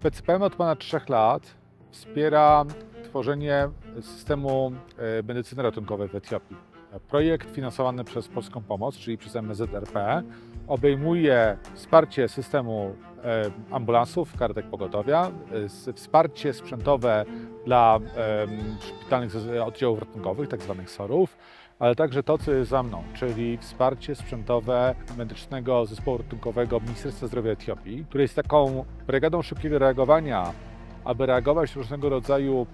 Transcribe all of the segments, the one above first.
PCPM od ponad 3 lat wspiera tworzenie systemu e, medycyny ratunkowej w Etiopii. Projekt finansowany przez Polską Pomoc, czyli przez MSZRP, obejmuje wsparcie systemu e, ambulansów, karetek pogotowia, e, wsparcie sprzętowe dla szpitalnych oddziałów ratunkowych, tzw. SOR-ów, ale także to, co jest za mną, czyli wsparcie sprzętowe medycznego zespołu ratunkowego Ministerstwa Zdrowia Etiopii, które jest taką brygadą szybkiego reagowania, aby reagować na różnego rodzaju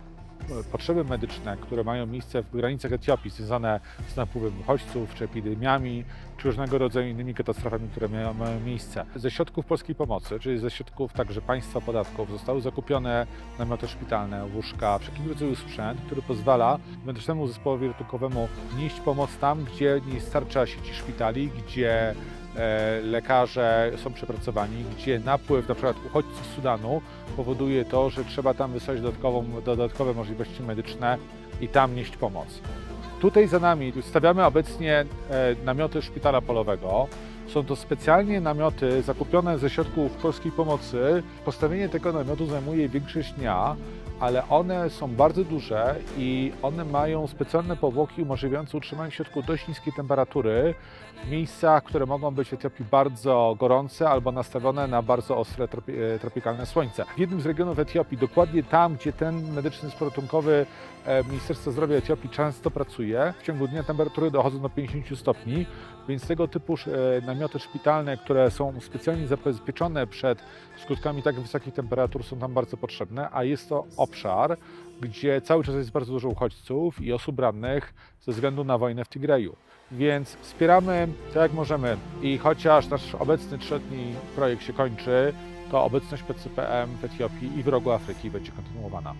potrzeby medyczne, które mają miejsce w granicach Etiopii, związane z napływem uchodźców, czy epidemiami, czy różnego rodzaju innymi katastrofami, które mają miejsce. Ze środków polskiej pomocy, czyli ze środków także państwa podatków, zostały zakupione namioty szpitalne, łóżka, wszelkiego rodzaju sprzęt, który pozwala medycznemu zespołowi ratunkowemu nieść pomoc tam, gdzie nie starcza sieci szpitali, gdzie lekarze są przepracowani, gdzie napływ na przykład uchodźców z Sudanu powoduje to, że trzeba tam wysłać dodatkową, dodatkowe możliwości medyczne i tam nieść pomoc. Tutaj za nami stawiamy obecnie e, namioty szpitala polowego. Są to specjalnie namioty zakupione ze środków polskiej pomocy. Postawienie tego namiotu zajmuje większość dnia, ale one są bardzo duże i one mają specjalne powłoki umożliwiające utrzymanie w środku dość niskiej temperatury w miejscach, które mogą być w Etiopii bardzo gorące albo nastawione na bardzo ostre e, tropikalne słońce. W jednym z regionów Etiopii, dokładnie tam, gdzie ten medyczny zespół ratunkowy e, Ministerstwa Zdrowia Etiopii często pracuje, w ciągu dnia temperatury dochodzą do 50 stopni, więc tego typu e, namioty szpitalne, które są specjalnie zabezpieczone przed skutkami tak wysokich temperatur są tam bardzo potrzebne, a jest to obszar, gdzie cały czas jest bardzo dużo uchodźców i osób rannych ze względu na wojnę w Tigreju. Więc wspieramy tak jak możemy i chociaż nasz obecny trzyletni projekt się kończy, to obecność PCPM w Etiopii i w rogu Afryki będzie kontynuowana.